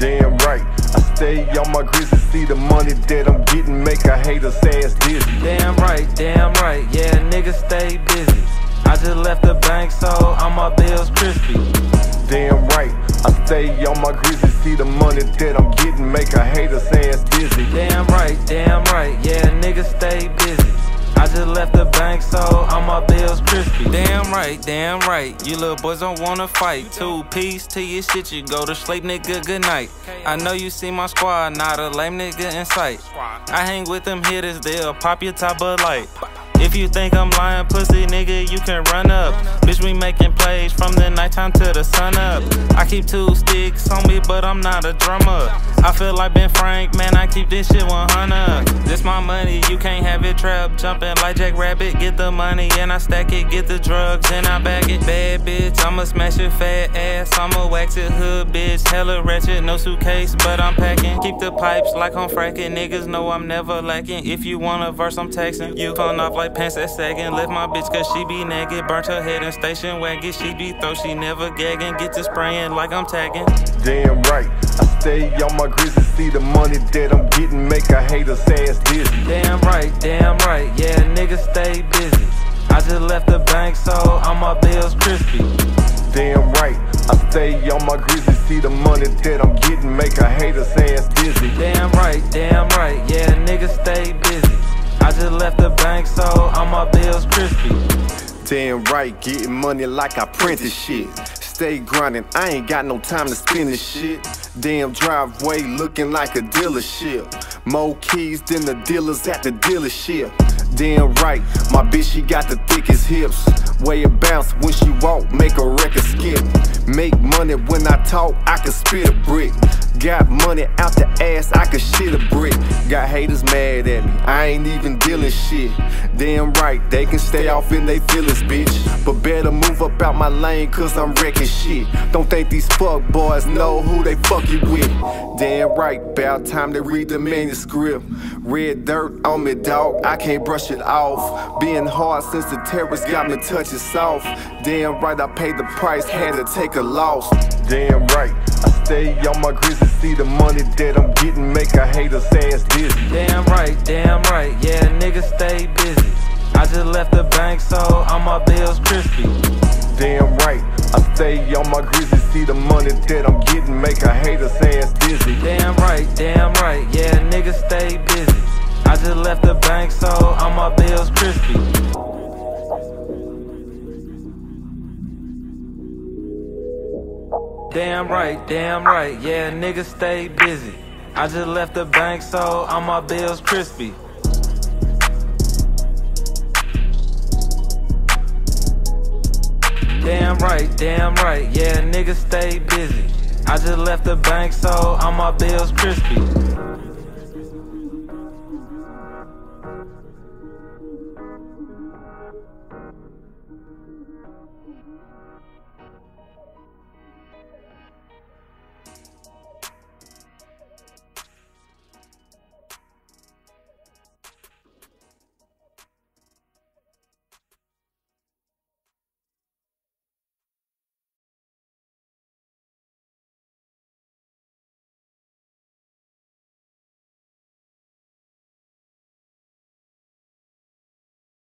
stay on my grizzly, see the money that I'm getting, make a hater's ass dizzy. Damn right, damn right, yeah, nigga stay busy. I just left the bank, so I'm all my bills crispy. Damn right, I stay on my grizzly, see the money that I'm getting, make a hater's ass dizzy. Damn right, damn right, yeah, nigga stay busy. I just left the bank, so all my bills crispy. Damn right, damn right. You little boys don't wanna fight. Two piece to your shit, you go to sleep, nigga. Good night. I know you see my squad, not a lame nigga in sight. I hang with them hitters, they'll pop your top of light. If you think I'm lying, pussy nigga, you can run up. Bitch, we making plays from the nighttime to the sun up. I keep two sticks on me, but I'm not a drummer. I feel like Ben Frank, man, I keep this shit 100. This my money, you can't have it trapped. Jumping like Jack Rabbit, get the money and I stack it, get the drugs and I bag it. Bad bitch, I'ma smash your fat ass, I'ma wax it hood bitch. Hella ratchet, no suitcase, but I'm packing. Keep the pipes like I'm fracking. Niggas know I'm never lacking. If you want a verse, I'm texting. You phone off like pants at sagging. Left my bitch cause she be nagging. Burnt her head in station wagon. She be throw, she never gagging. Get to spraying like I'm tagging. Damn right, I stay on my grizzly, see the money that I'm getting, make a hater's ass dizzy. Damn right, damn right, yeah, nigga stay busy. I just left the bank, so all my bills crispy. Damn right, I stay on my grizzly, see the money that I'm getting, make a hater's ass dizzy. Damn right, damn right, yeah, nigga stay busy. I just left the bank, so all my bills crispy. Damn right, getting money like I printed shit. Stay grinding, I ain't got no time to spend this shit. Damn driveway looking like a dealership. More keys than the dealers at the dealership. Damn right, my bitch she got the thickest hips. Way it bounce when she walk, make a record skip. Make money when I talk, I can spit a brick. Got money out the ass, I can shit a brick. Got haters mad at me, I ain't even dealing shit. Damn right, they can stay off in they feelings, bitch. But better move up out my lane, cause I'm wrecking shit. Don't think these fuck boys know who they fucking with. Damn right, about time to read the manuscript. Red dirt on me, dog, I can't brush it off. Being hard since the terrorists got me touching soft. Damn right, I paid the price, had to take a loss. Damn right, I stay on my grizzly, see the money that I'm getting, make a hater's ass dizzy. Damn right, damn right, yeah, nigga stay busy. I just left the bank, so all my bills crispy. Damn right, I stay on my grizzly, see the money that I'm getting, make a hater's ass dizzy. Damn right, damn right, yeah, nigga stay busy. I just left the bank, so Damn right, damn right, yeah, nigga stay busy. I just left the bank, so all my bills crispy. Damn right, damn right, yeah, nigga stay busy. I just left the bank, so all my bills crispy.